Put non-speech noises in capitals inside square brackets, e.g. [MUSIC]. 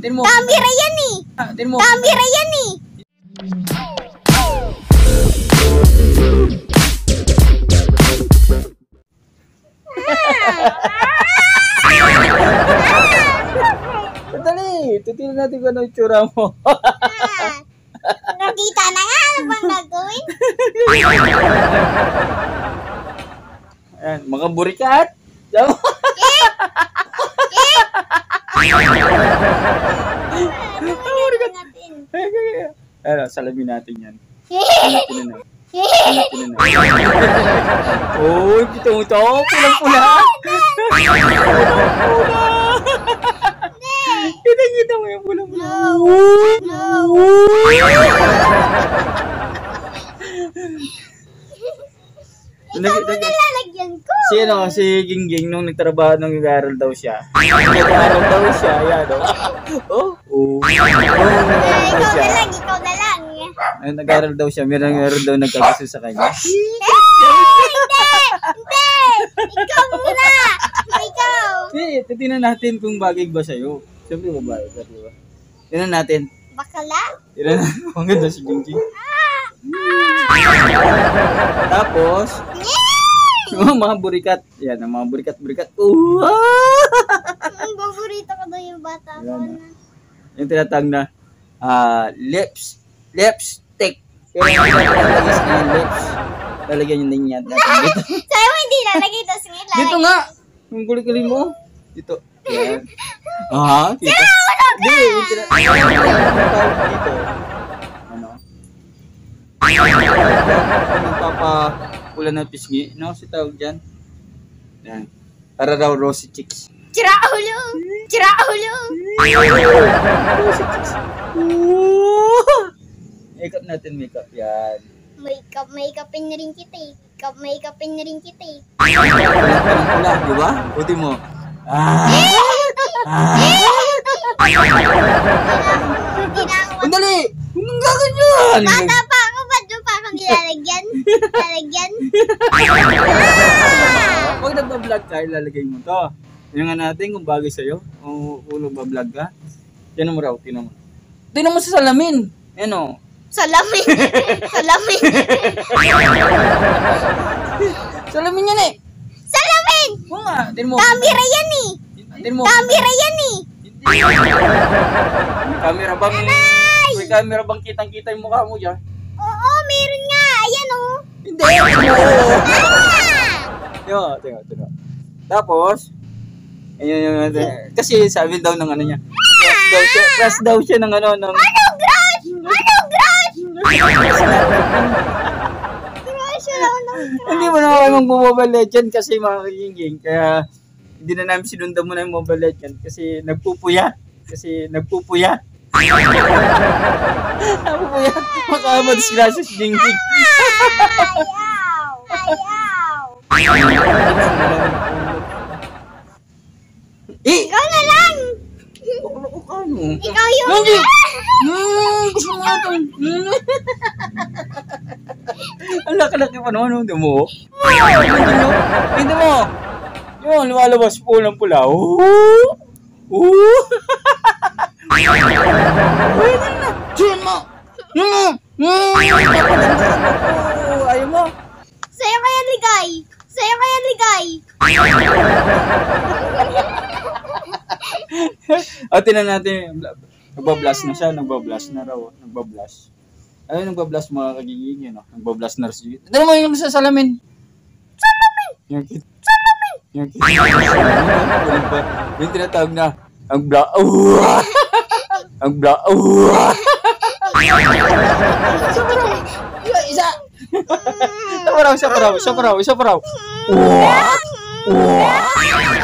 Din mo. Camera yan eh. Din mo. Camera yan eh. Sandali. Titignan natin kung ano yung tsura mo. Ah. Nakita na nga. Ano bang gagawin? Ayan, mga burikat. Diyan mo. Natin. Ano, salamin natin yan. Hanapin na na. Hanapin na. Oh, kita mo to. Pulang-pula. Pulang-pula. Kita kita mo yung pulang-pula. Ikaw mo nalalagyan ko. Si ano, si Gingging nung nagtrabaho nung nag-aaral daw siya. Nag-aaral daw siya, yan oh. Oh, oh. Oh, Eh, ikaw na lang, ikaw na lang. Ay, nag-aaral daw siya, meron meron daw nagkagusto sa kanya. [LAUGHS] Eh, hindi! Hindi! Ikaw muna! Ikaw! Hindi, titignan natin kung bagay ba sa'yo. Siyempre di ba? Tignan natin. Bakala? Tignan natin kung ganda si Gingging. Tapos, yung [LAUGHS] mga burikat. Yan, ang mga burikat-burikat. Uh, Ang paborito ko daw yung bata ko na. yung tinatawag na ah, lips. Lipstick. Pero yung na lips. Lalagyan ninyat natin dito. Sa'yo mo hindi lalagay ito singit. Dito nga. Yung kulikuli mo. Dito. Yan. [LAUGHS] Ah, dito. Hindi, yung tinatawag dito. Ano? Nagpapakula ng pisngi. Ano si tawag dyan? Yan. Para raw rosy chicks. Tira ulo! Tira ulo! Rosy chicks. Makeup natin, makeup. Yan. Makeup, makeupin na rin kita eh. Makeup, makeupin na rin kita eh. Pula, di ba? Buti mo. Ah! Ah! Andali! Huwag mong gaganyan! Bata pa ako, ba't doon pa ako nilalagyan? Lalagyan? [LAUGHS] Pag nagbablog ka, ilalagay mo to. Tingnan nga natin kung bagay sa'yo. O kung nagbablog ka. Tinan mo raw, tinan mo. Tinan mo sa salamin. Ano? Salamin! [LAUGHS] Salamin! Salamin yan eh. Salamin! Oo nga, tinan mo. Camera yan eh! Tinan mo. Camera yan eh! May camera bang... May camera bang kitang-kita yung mukha mo dyan? Oo, meron nga. Ayan oh. Hindi! Oo! Ah! Yo, tingnan, tingnan. Tapos, ayun yung, kasi sabi daw ng ano niya, crush daw siya, crush daw siya ng ano, ng, Ano crush? Ano crush? Crush lang ng hindi mo na kayo mag-mobile legend kasi mga kaginging, kaya hindi na namin sinundan mo na yung mobile legend kasi nagpupuya, kasi nagpupuya. Nagpupuya, makama disgrasya si Jingjing. Ayaw! Ayaw! Eh! Ikaw na lang! Ano ka ano? Ikaw yung... Hindi! [LAUGHS] Hmm, gusto mo ito. Hmm. Ang laki-laki pa naman, hindi mo. Hindi mo. Hindi mo. Yun, lumalabas po ng pula. Ooh! Ooh! [LAUGHS] Pwede na. Diyan mo. Hmm. Hmm. Ayaw mo. Sa'yo kaya ligay! Sa'yo kaya ligay! o, tinan natin. Nagbablast na siya. Nagbablast na raw. Nagbablast. Ayun, nagbablast mga kagiging yun. No? Nagbablast na siya. Tignan mo yung sa salamin. Salamin! Yung kit. Salamin! Yung kit. Yung tinatawag na, ang bla... Ang bla... Uwa! Isa! Isa pa raw, isa pa raw, isa pa raw, isa pa raw. Uwa! Uwa!